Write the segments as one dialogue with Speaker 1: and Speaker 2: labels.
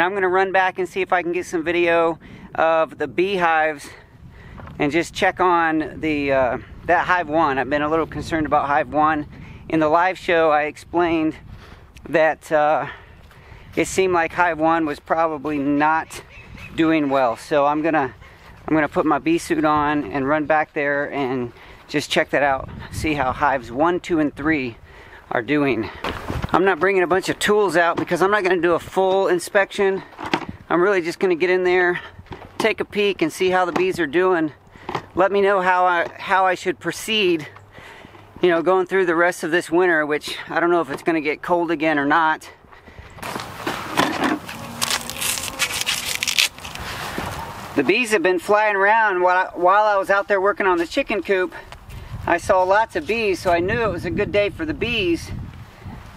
Speaker 1: I'm going to run back and see if I can get some video of the beehives and just check on the uh, that hive one. I've been a little concerned about hive one. In the live show, I explained that uh, it seemed like hive one was probably not doing well. So I'm gonna I'm gonna put my bee suit on and run back there and just check that out. See how hives one, two, and three are doing. I'm not bringing a bunch of tools out because I'm not gonna do a full inspection. I'm really just gonna get in there, take a peek and see how the bees are doing. Let me know how I, how I should proceed, you know, going through the rest of this winter, which I don't know if it's gonna get cold again or not. The bees have been flying around while while I was out there working on the chicken coop. I saw lots of bees, so I knew it was a good day for the bees.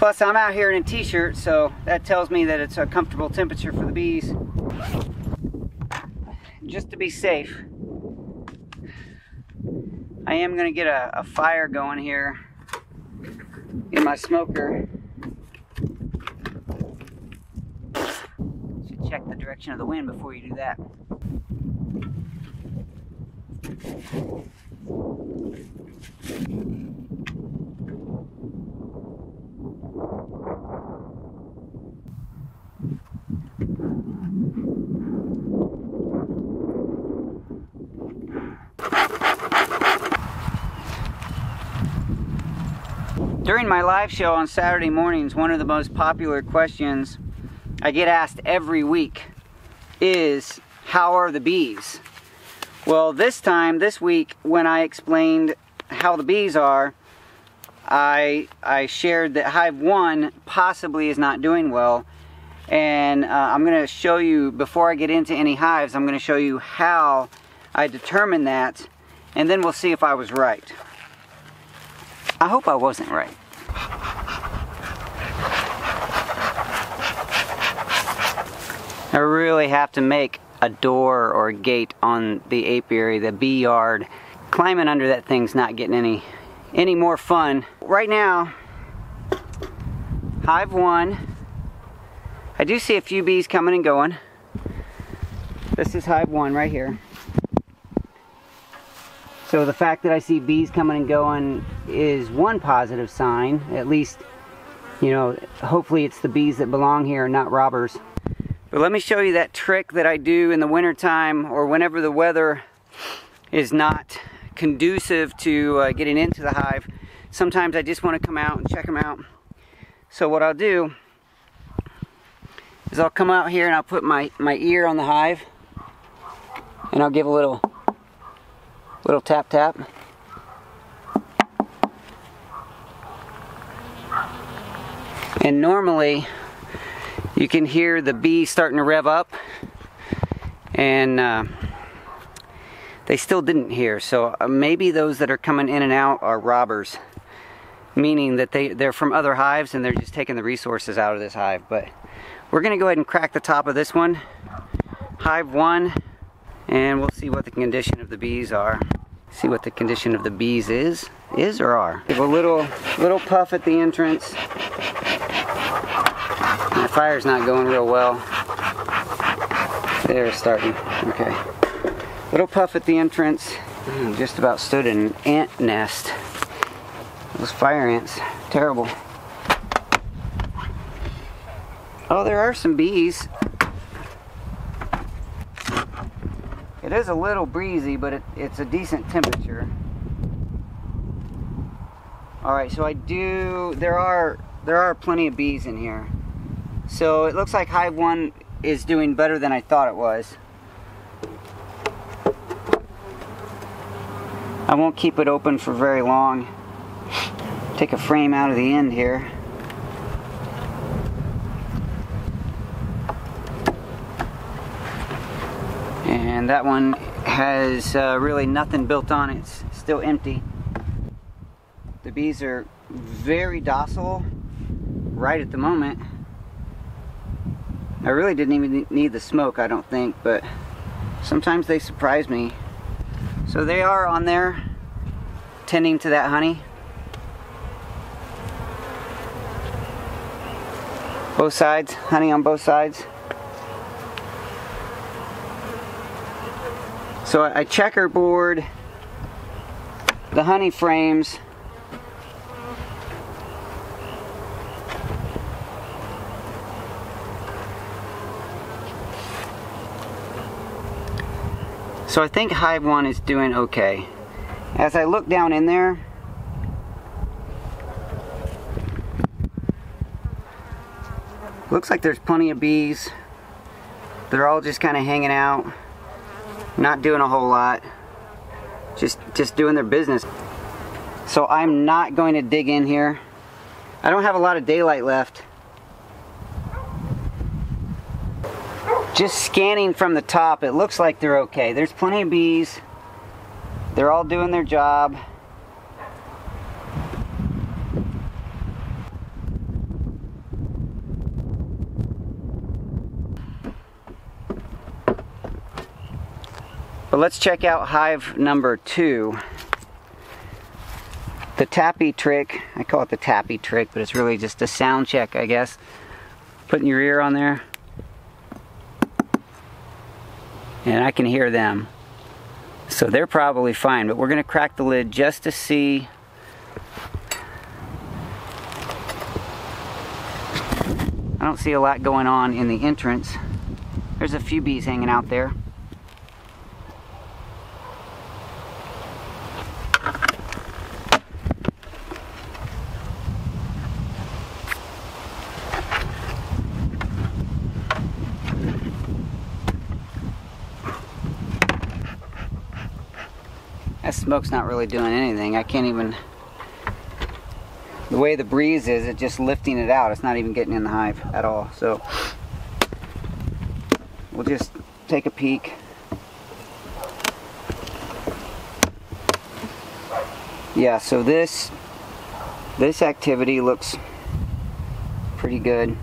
Speaker 1: Plus, I'm out here in a t-shirt, so that tells me that it's a comfortable temperature for the bees. Just to be safe. I am gonna get a, a fire going here in my smoker. Should check the direction of the wind before you do that. During my live show on Saturday mornings, one of the most popular questions I get asked every week is, how are the bees? Well, this time, this week, when I explained how the bees are, I, I shared that Hive 1 possibly is not doing well. And uh, I'm going to show you, before I get into any hives, I'm going to show you how I determined that. And then we'll see if I was right. I hope I wasn't right. I really have to make a door or a gate on the apiary, the bee yard. Climbing under that thing's not getting any any more fun. Right now, hive one. I do see a few bees coming and going. This is hive one right here. So the fact that I see bees coming and going is one positive sign. At least, you know, hopefully it's the bees that belong here and not robbers. But let me show you that trick that I do in the wintertime or whenever the weather is not conducive to uh, getting into the hive. Sometimes I just want to come out and check them out. So what I'll do is I'll come out here and I'll put my, my ear on the hive and I'll give a little little tap tap. And normally you can hear the bees starting to rev up. And uh, they still didn't hear. So uh, maybe those that are coming in and out are robbers. Meaning that they they're from other hives and they're just taking the resources out of this hive. But we're gonna go ahead and crack the top of this one. Hive one and we'll see what the condition of the bees are see what the condition of the bees is is or are give a little little puff at the entrance my fire's not going real well. There, starting. Okay. Little puff at the entrance. Hmm, just about stood in an ant nest. Those fire ants. Terrible. Oh, there are some bees. It is a little breezy, but it, it's a decent temperature. All right, so I do, there are, there are plenty of bees in here. So it looks like Hive 1 is doing better than I thought it was. I won't keep it open for very long. Take a frame out of the end here. And that one has uh, really nothing built on it. It's still empty. The bees are very docile right at the moment. I really didn't even need the smoke, I don't think, but sometimes they surprise me. So they are on there tending to that honey. Both sides, honey on both sides. So I checkerboard the honey frames So I think Hive 1 is doing okay. As I look down in there, looks like there's plenty of bees. They're all just kind of hanging out, not doing a whole lot, just, just doing their business. So I'm not going to dig in here. I don't have a lot of daylight left. just scanning from the top, it looks like they're okay. There's plenty of bees. They're all doing their job. Let's check out hive number two. The tappy trick, I call it the tappy trick, but it's really just a sound check, I guess. Putting your ear on there. and I can hear them. So they're probably fine, but we're going to crack the lid just to see. I don't see a lot going on in the entrance. There's a few bees hanging out there. Smoke's not really doing anything. I can't even... The way the breeze is, it's just lifting it out. It's not even getting in the hive at all. So, we'll just take a peek. Yeah, so this this activity looks pretty good.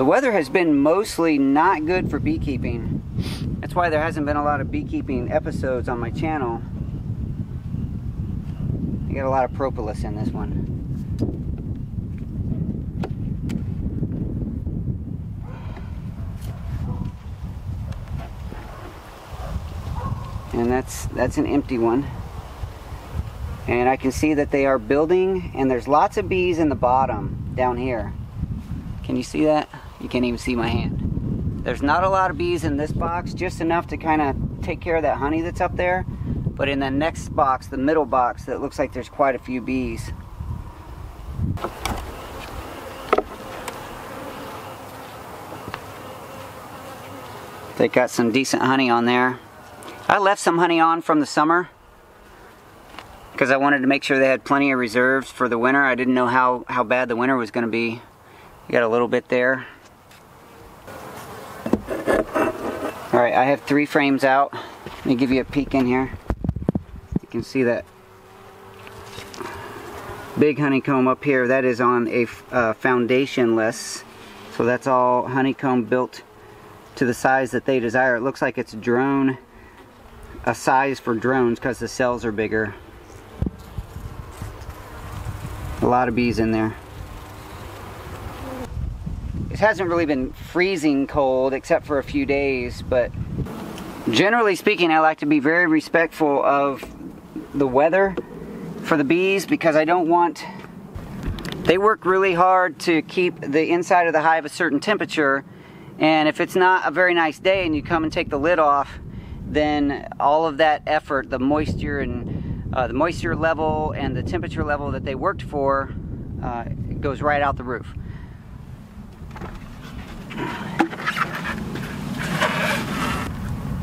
Speaker 1: The weather has been mostly not good for beekeeping. That's why there hasn't been a lot of beekeeping episodes on my channel. I got a lot of propolis in this one. And that's that's an empty one. And I can see that they are building and there's lots of bees in the bottom down here. Can you see that? You can't even see my hand. There's not a lot of bees in this box, just enough to kind of take care of that honey that's up there. But in the next box, the middle box, that looks like there's quite a few bees. They got some decent honey on there. I left some honey on from the summer because I wanted to make sure they had plenty of reserves for the winter. I didn't know how, how bad the winter was going to be. You got a little bit there. Alright, I have three frames out. Let me give you a peek in here. You can see that big honeycomb up here. That is on a uh, foundationless. So that's all honeycomb built to the size that they desire. It looks like it's drone, a size for drones because the cells are bigger. A lot of bees in there hasn't really been freezing cold except for a few days, but generally speaking, I like to be very respectful of the weather for the bees because I don't want they work really hard to keep the inside of the hive a certain temperature and if it's not a very nice day and you come and take the lid off then all of that effort the moisture and uh, the moisture level and the temperature level that they worked for uh, goes right out the roof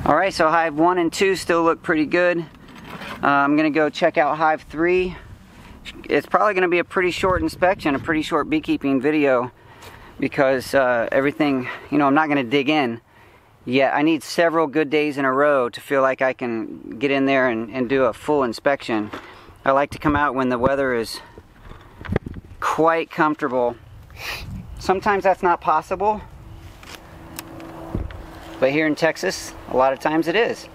Speaker 1: all right, so hive one and two still look pretty good. Uh, I'm gonna go check out hive three. It's probably gonna be a pretty short inspection, a pretty short beekeeping video because uh, everything, you know, I'm not gonna dig in yet. I need several good days in a row to feel like I can get in there and, and do a full inspection. I like to come out when the weather is quite comfortable. Sometimes that's not possible. But here in Texas, a lot of times it is.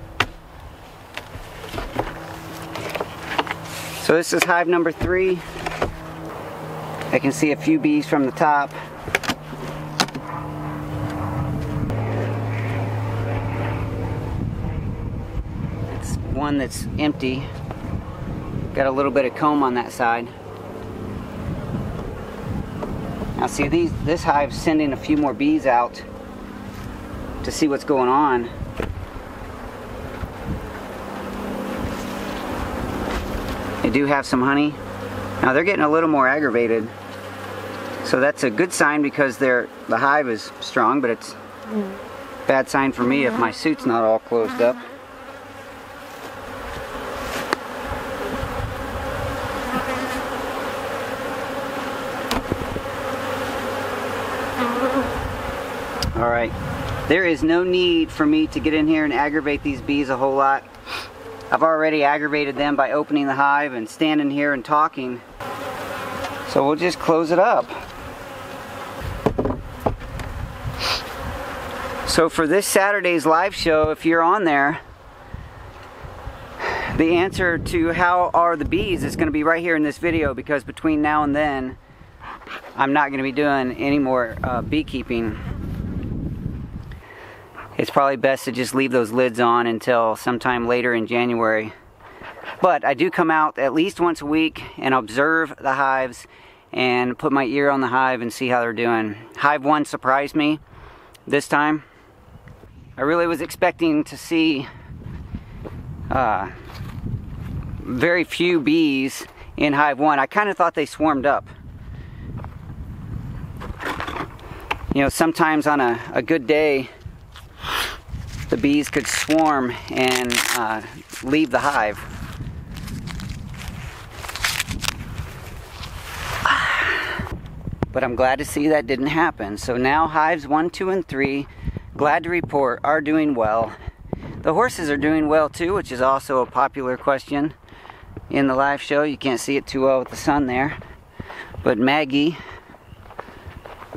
Speaker 1: So this is hive number three. I can see a few bees from the top. It's one that's empty. Got a little bit of comb on that side. Now see these this hive's sending a few more bees out to see what's going on. They do have some honey. Now they're getting a little more aggravated. So that's a good sign because they're the hive is strong, but it's mm. bad sign for me if my suit's not all closed up. All right, there is no need for me to get in here and aggravate these bees a whole lot. I've already aggravated them by opening the hive and standing here and talking. So we'll just close it up. So for this Saturday's live show, if you're on there, the answer to how are the bees is going to be right here in this video because between now and then, I'm not going to be doing any more uh, beekeeping. It's probably best to just leave those lids on until sometime later in January. But I do come out at least once a week and observe the hives and put my ear on the hive and see how they're doing. Hive 1 surprised me this time. I really was expecting to see uh, very few bees in hive 1. I kind of thought they swarmed up. You know, sometimes on a, a good day, the bees could swarm and uh, leave the hive. but I'm glad to see that didn't happen. So now hives 1, 2, and 3, glad to report, are doing well. The horses are doing well too, which is also a popular question in the live show. You can't see it too well with the sun there. But Maggie,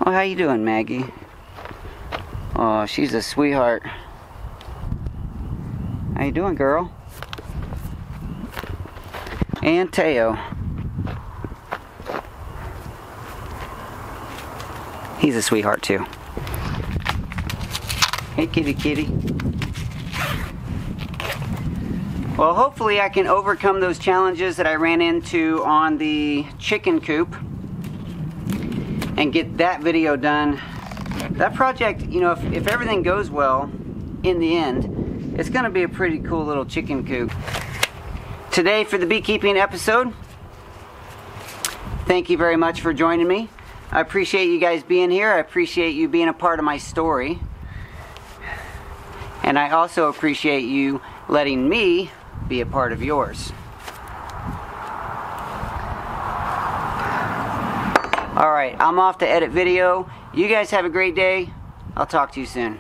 Speaker 1: oh, how you doing, Maggie? Oh, she's a sweetheart. How you doing, girl? And Teo. He's a sweetheart too. Hey kitty kitty. Well, hopefully I can overcome those challenges that I ran into on the chicken coop and get that video done. That project, you know, if, if everything goes well in the end, it's gonna be a pretty cool little chicken coop. Today for the beekeeping episode, thank you very much for joining me. I appreciate you guys being here. I appreciate you being a part of my story. And I also appreciate you letting me be a part of yours. Alright, I'm off to edit video. You guys have a great day. I'll talk to you soon.